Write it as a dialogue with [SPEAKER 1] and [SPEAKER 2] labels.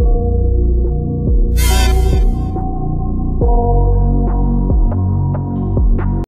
[SPEAKER 1] you